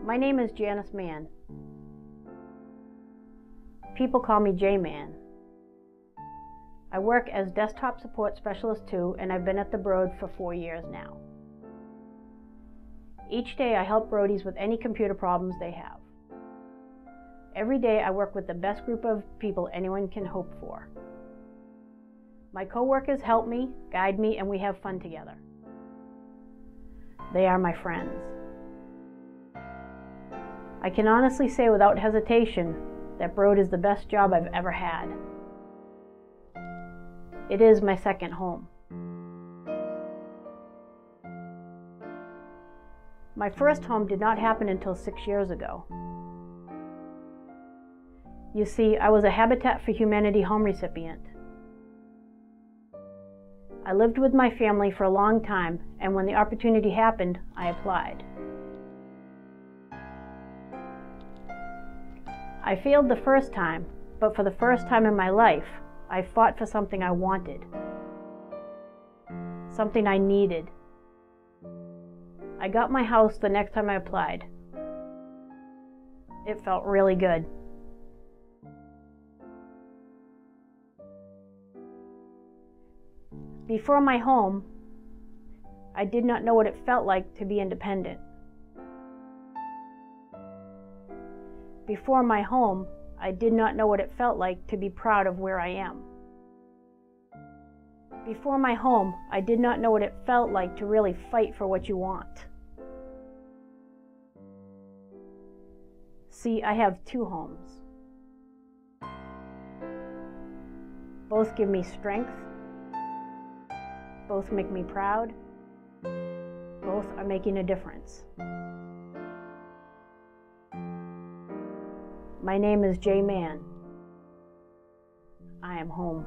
My name is Janice Mann. People call me J-Man. I work as desktop support specialist too, and I've been at the Broad for four years now. Each day I help Broadies with any computer problems they have. Every day I work with the best group of people anyone can hope for. My coworkers help me, guide me, and we have fun together. They are my friends. I can honestly say without hesitation that Broad is the best job I've ever had. It is my second home. My first home did not happen until six years ago. You see, I was a Habitat for Humanity home recipient. I lived with my family for a long time, and when the opportunity happened, I applied. I failed the first time, but for the first time in my life, I fought for something I wanted, something I needed. I got my house the next time I applied. It felt really good. Before my home, I did not know what it felt like to be independent. Before my home, I did not know what it felt like to be proud of where I am. Before my home, I did not know what it felt like to really fight for what you want. See, I have two homes. Both give me strength both make me proud. Both are making a difference. My name is Jay Mann. I am home.